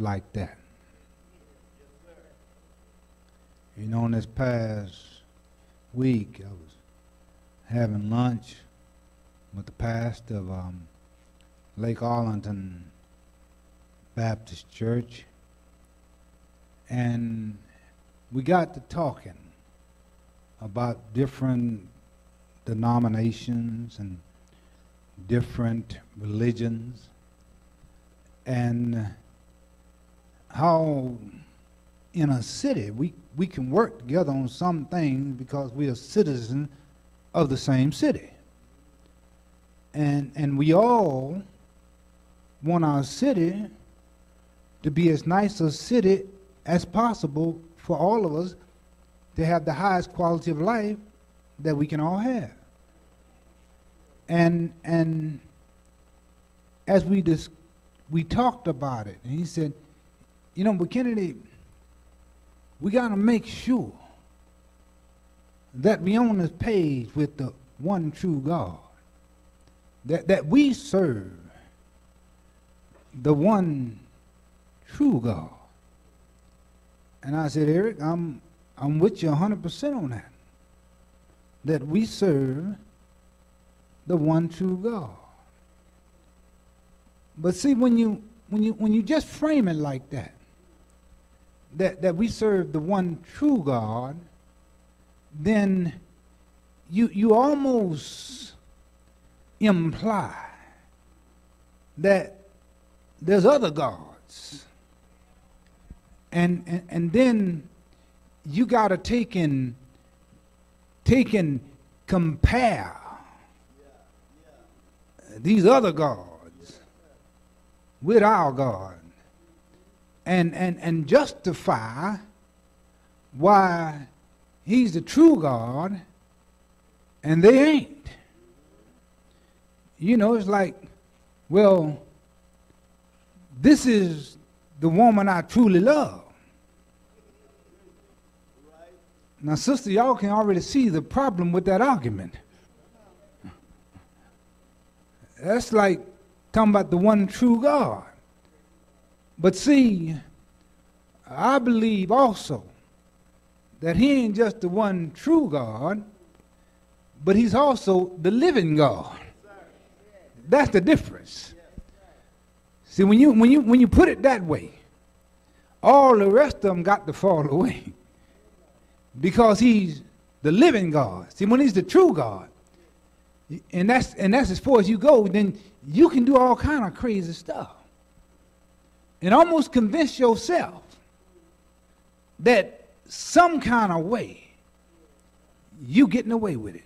like that. You know, in this past week, I was having lunch with the pastor of um, Lake Arlington Baptist Church, and we got to talking about different denominations and different religions and how in a city we, we can work together on some things because we are citizens of the same city. And, and we all want our city to be as nice a city as possible for all of us to have the highest quality of life that we can all have. And and as we dis- we talked about it, and he said, you know, but Kennedy, we got to make sure that we on this page with the one true God, that that we serve the one true God. And I said, Eric, I'm I'm with you 100% on that. That we serve the one true God. But see, when you when you when you just frame it like that, that, that we serve the one true God, then you you almost imply that there's other gods. And and, and then you gotta take and take and compare these other gods with our God and, and, and justify why he's the true God and they ain't. You know, it's like, well, this is the woman I truly love. Now, sister, y'all can already see the problem with that argument. That's like talking about the one true God. But see, I believe also that he ain't just the one true God, but he's also the living God. That's the difference. See, when you when you when you put it that way, all the rest of them got to fall away. Because he's the living God. See, when he's the true God, and that's and that's as far as you go, then you can do all kind of crazy stuff. And almost convince yourself that some kind of way you getting away with it.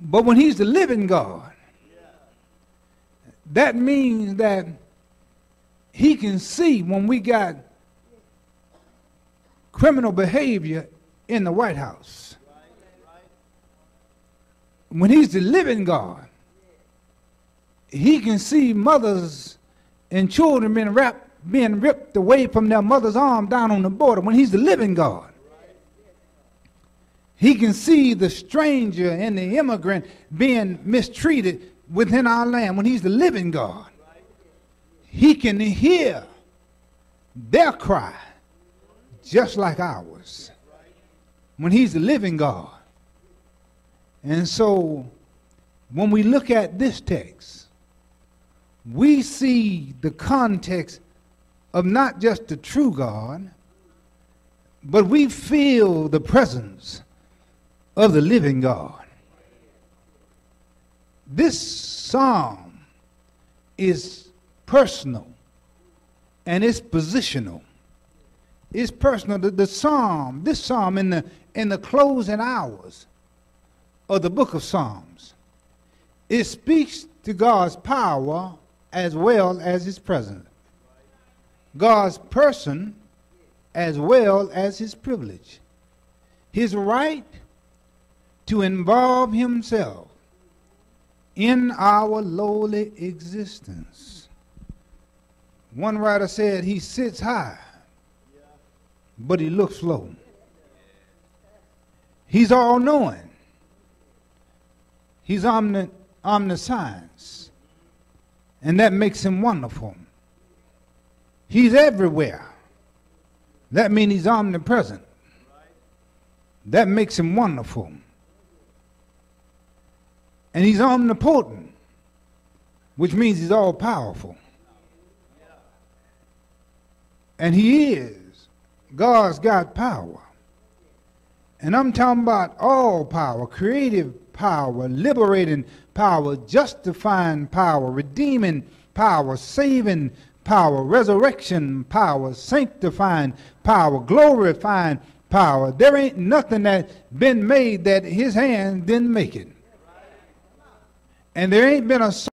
But when he's the living God, that means that he can see when we got criminal behavior in the White House when he's the living God, he can see mothers and children being, wrapped, being ripped away from their mother's arm down on the border when he's the living God. He can see the stranger and the immigrant being mistreated within our land when he's the living God. He can hear their cry just like ours when he's the living God. And so when we look at this text, we see the context of not just the true God, but we feel the presence of the living God. This psalm is personal and it's positional. It's personal. The, the psalm, this psalm in the in the closing hours of the book of Psalms. It speaks to God's power as well as his presence, God's person as well as his privilege, his right to involve himself in our lowly existence. One writer said he sits high, but he looks low. He's all knowing, He's omniscience. And that makes him wonderful. He's everywhere. That means he's omnipresent. That makes him wonderful. And he's omnipotent, which means he's all powerful. And he is. God's got power. And I'm talking about all power, creative power, liberating power, justifying power, redeeming power, saving power, resurrection power, sanctifying power, glorifying power. There ain't nothing that's been made that his hand didn't make it. And there ain't been a